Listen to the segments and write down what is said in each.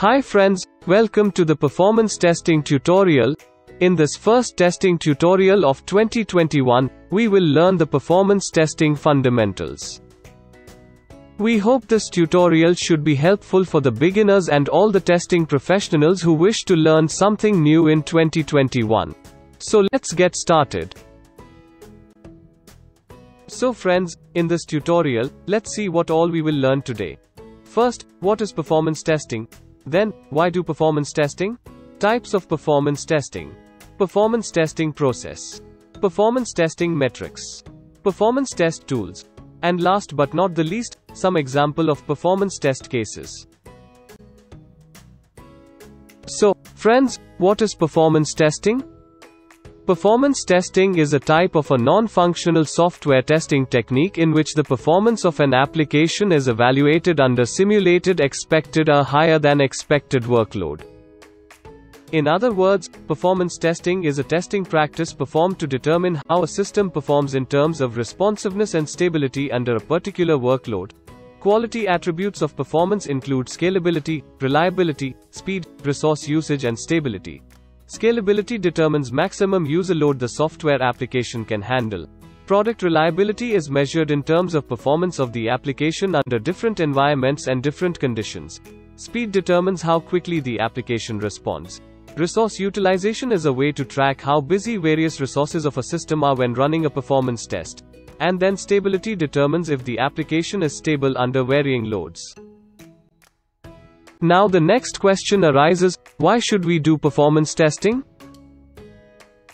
Hi friends, welcome to the performance testing tutorial. In this first testing tutorial of 2021, we will learn the performance testing fundamentals. We hope this tutorial should be helpful for the beginners and all the testing professionals who wish to learn something new in 2021. So let's get started. So friends, in this tutorial, let's see what all we will learn today. First, what is performance testing? Then, why do performance testing? Types of performance testing. Performance testing process. Performance testing metrics. Performance test tools. And last but not the least, some example of performance test cases. So, friends, what is performance testing? Performance testing is a type of a non-functional software testing technique in which the performance of an application is evaluated under simulated expected or higher than expected workload. In other words, performance testing is a testing practice performed to determine how a system performs in terms of responsiveness and stability under a particular workload. Quality attributes of performance include scalability, reliability, speed, resource usage and stability. Scalability determines maximum user load the software application can handle. Product reliability is measured in terms of performance of the application under different environments and different conditions. Speed determines how quickly the application responds. Resource utilization is a way to track how busy various resources of a system are when running a performance test. And then stability determines if the application is stable under varying loads. Now the next question arises, why should we do performance testing?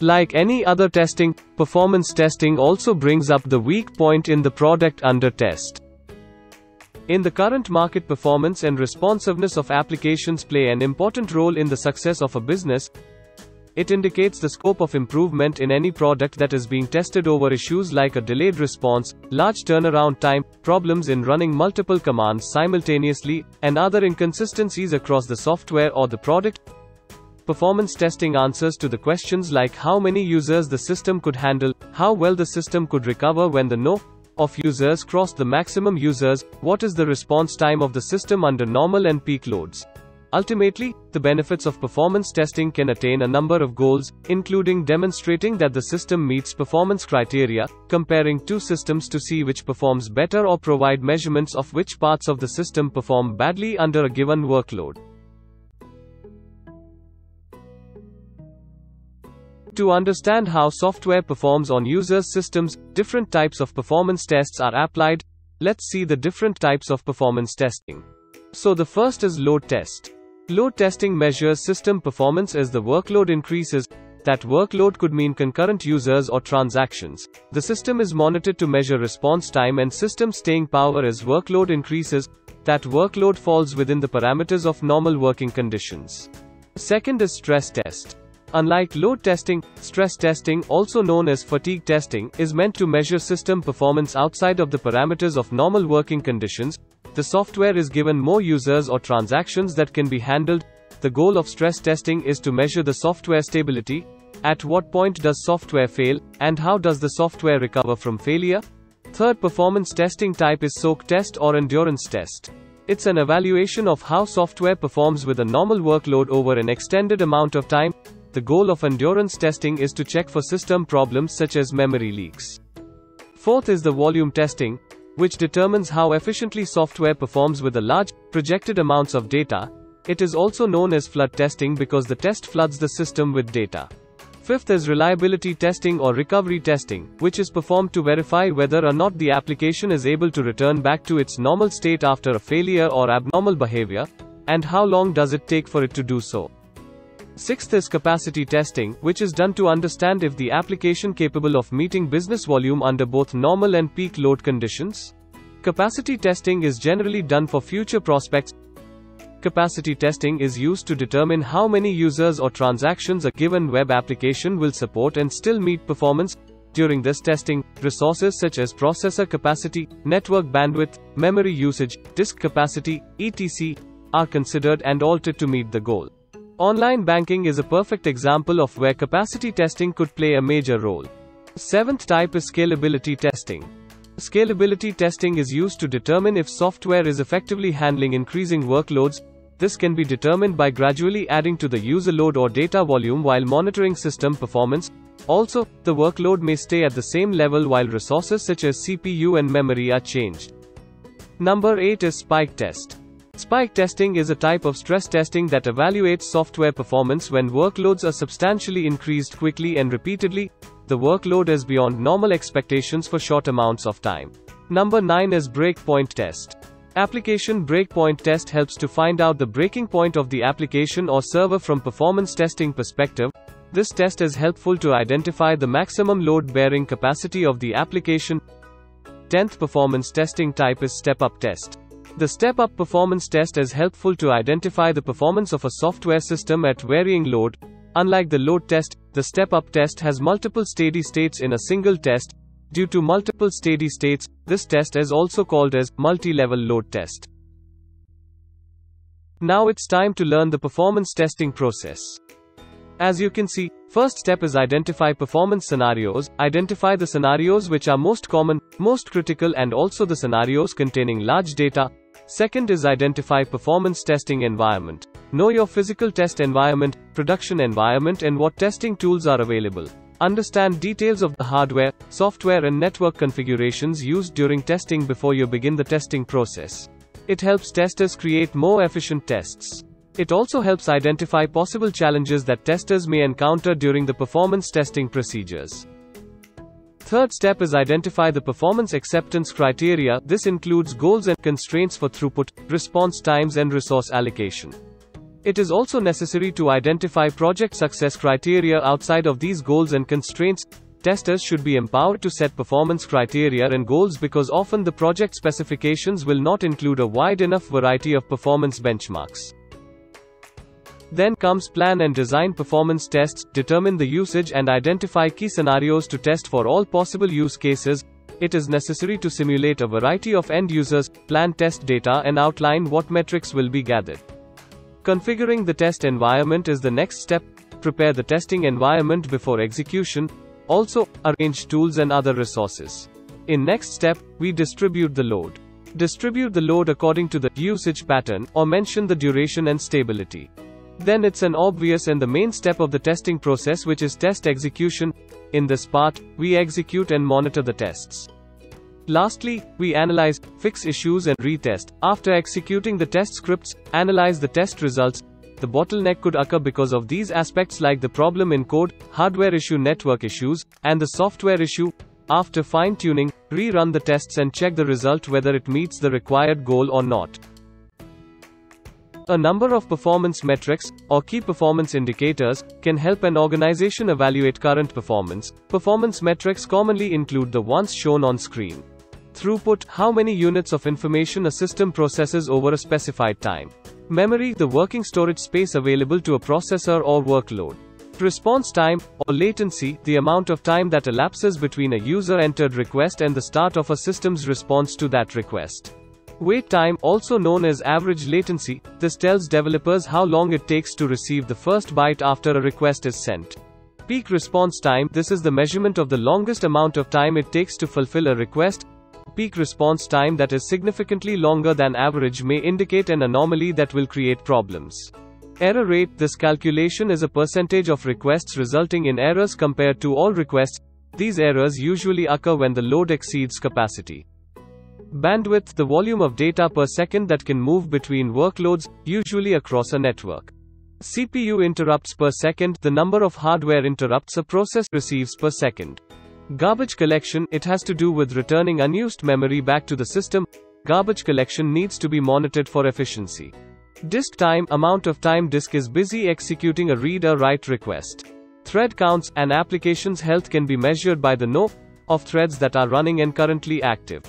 Like any other testing, performance testing also brings up the weak point in the product under test. In the current market performance and responsiveness of applications play an important role in the success of a business, it indicates the scope of improvement in any product that is being tested over issues like a delayed response, large turnaround time, problems in running multiple commands simultaneously, and other inconsistencies across the software or the product. Performance testing answers to the questions like how many users the system could handle, how well the system could recover when the no of users crossed the maximum users, what is the response time of the system under normal and peak loads. Ultimately, the benefits of performance testing can attain a number of goals, including demonstrating that the system meets performance criteria, comparing two systems to see which performs better or provide measurements of which parts of the system perform badly under a given workload. To understand how software performs on users' systems, different types of performance tests are applied. Let's see the different types of performance testing. So the first is load test. Load testing measures system performance as the workload increases. That workload could mean concurrent users or transactions. The system is monitored to measure response time and system staying power as workload increases. That workload falls within the parameters of normal working conditions. Second is stress test. Unlike load testing, stress testing, also known as fatigue testing, is meant to measure system performance outside of the parameters of normal working conditions, the software is given more users or transactions that can be handled. The goal of stress testing is to measure the software stability. At what point does software fail, and how does the software recover from failure? Third performance testing type is soak test or endurance test. It's an evaluation of how software performs with a normal workload over an extended amount of time. The goal of endurance testing is to check for system problems such as memory leaks. Fourth is the volume testing which determines how efficiently software performs with a large, projected amounts of data. It is also known as flood testing because the test floods the system with data. Fifth is reliability testing or recovery testing, which is performed to verify whether or not the application is able to return back to its normal state after a failure or abnormal behavior, and how long does it take for it to do so. Sixth is capacity testing, which is done to understand if the application capable of meeting business volume under both normal and peak load conditions. Capacity testing is generally done for future prospects. Capacity testing is used to determine how many users or transactions a given web application will support and still meet performance. During this testing, resources such as processor capacity, network bandwidth, memory usage, disk capacity, etc., are considered and altered to meet the goal. Online banking is a perfect example of where capacity testing could play a major role. Seventh type is scalability testing. Scalability testing is used to determine if software is effectively handling increasing workloads. This can be determined by gradually adding to the user load or data volume while monitoring system performance. Also, the workload may stay at the same level while resources such as CPU and memory are changed. Number 8 is spike test. Spike testing is a type of stress testing that evaluates software performance when workloads are substantially increased quickly and repeatedly. The workload is beyond normal expectations for short amounts of time. Number 9 is breakpoint test. Application breakpoint test helps to find out the breaking point of the application or server from performance testing perspective. This test is helpful to identify the maximum load bearing capacity of the application. 10th performance testing type is step up test. The step up performance test is helpful to identify the performance of a software system at varying load. Unlike the load test, the step up test has multiple steady states in a single test. Due to multiple steady states, this test is also called as multi-level load test. Now it's time to learn the performance testing process. As you can see, first step is identify performance scenarios, identify the scenarios which are most common, most critical and also the scenarios containing large data, Second is identify performance testing environment. Know your physical test environment, production environment and what testing tools are available. Understand details of the hardware, software and network configurations used during testing before you begin the testing process. It helps testers create more efficient tests. It also helps identify possible challenges that testers may encounter during the performance testing procedures. Third step is identify the performance acceptance criteria. This includes goals and constraints for throughput, response times and resource allocation. It is also necessary to identify project success criteria outside of these goals and constraints. Testers should be empowered to set performance criteria and goals because often the project specifications will not include a wide enough variety of performance benchmarks. Then comes plan and design performance tests, determine the usage and identify key scenarios to test for all possible use cases. It is necessary to simulate a variety of end users, plan test data and outline what metrics will be gathered. Configuring the test environment is the next step. Prepare the testing environment before execution. Also, arrange tools and other resources. In next step, we distribute the load. Distribute the load according to the usage pattern or mention the duration and stability. Then it's an obvious and the main step of the testing process which is test execution. In this part, we execute and monitor the tests. Lastly, we analyze, fix issues and retest. After executing the test scripts, analyze the test results. The bottleneck could occur because of these aspects like the problem in code, hardware issue network issues, and the software issue. After fine-tuning, rerun the tests and check the result whether it meets the required goal or not. A number of performance metrics, or key performance indicators, can help an organization evaluate current performance. Performance metrics commonly include the ones shown on screen. Throughput, how many units of information a system processes over a specified time. Memory, the working storage space available to a processor or workload. Response time, or latency, the amount of time that elapses between a user entered request and the start of a system's response to that request. Wait time, also known as average latency, this tells developers how long it takes to receive the first byte after a request is sent. Peak response time, this is the measurement of the longest amount of time it takes to fulfill a request. Peak response time that is significantly longer than average may indicate an anomaly that will create problems. Error rate, this calculation is a percentage of requests resulting in errors compared to all requests. These errors usually occur when the load exceeds capacity. Bandwidth, the volume of data per second that can move between workloads, usually across a network. CPU interrupts per second, the number of hardware interrupts a process receives per second. Garbage collection, it has to do with returning unused memory back to the system. Garbage collection needs to be monitored for efficiency. Disk time, amount of time disk is busy executing a read or write request. Thread counts, an application's health can be measured by the no of threads that are running and currently active.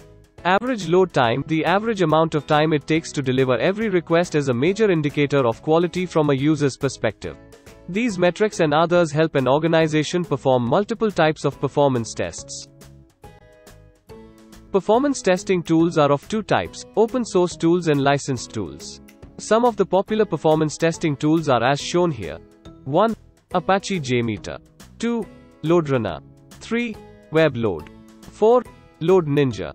Average load time, the average amount of time it takes to deliver every request is a major indicator of quality from a user's perspective. These metrics and others help an organization perform multiple types of performance tests. Performance testing tools are of two types, open source tools and licensed tools. Some of the popular performance testing tools are as shown here. 1. Apache JMeter. 2. LoadRunner. 3. WebLoad. 4. Load Ninja.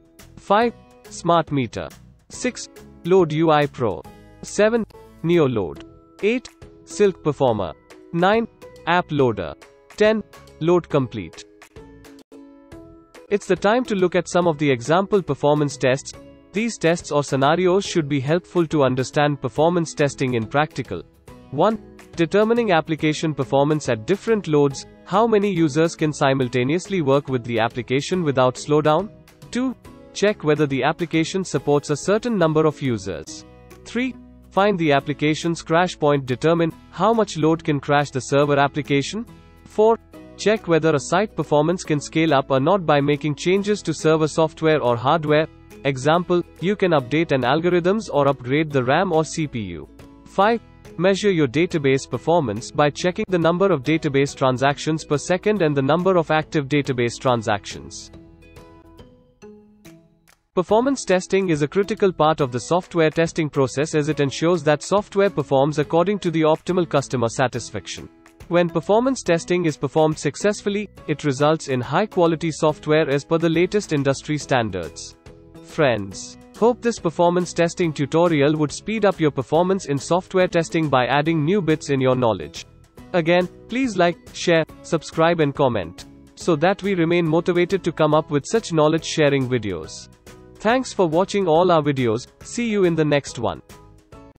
5. Smart Meter. 6. Load UI Pro. 7. NeoLoad. 8. Silk Performer. 9. App Loader. 10. Load Complete. It's the time to look at some of the example performance tests. These tests or scenarios should be helpful to understand performance testing in practical. 1. Determining application performance at different loads. How many users can simultaneously work with the application without slowdown? 2. Check whether the application supports a certain number of users. 3. Find the application's crash point. Determine how much load can crash the server application. 4. Check whether a site performance can scale up or not by making changes to server software or hardware. Example, you can update an algorithms or upgrade the RAM or CPU. 5. Measure your database performance by checking the number of database transactions per second and the number of active database transactions. Performance testing is a critical part of the software testing process as it ensures that software performs according to the optimal customer satisfaction. When performance testing is performed successfully, it results in high quality software as per the latest industry standards. Friends, hope this performance testing tutorial would speed up your performance in software testing by adding new bits in your knowledge. Again, please like, share, subscribe and comment so that we remain motivated to come up with such knowledge sharing videos. Thanks for watching all our videos, see you in the next one.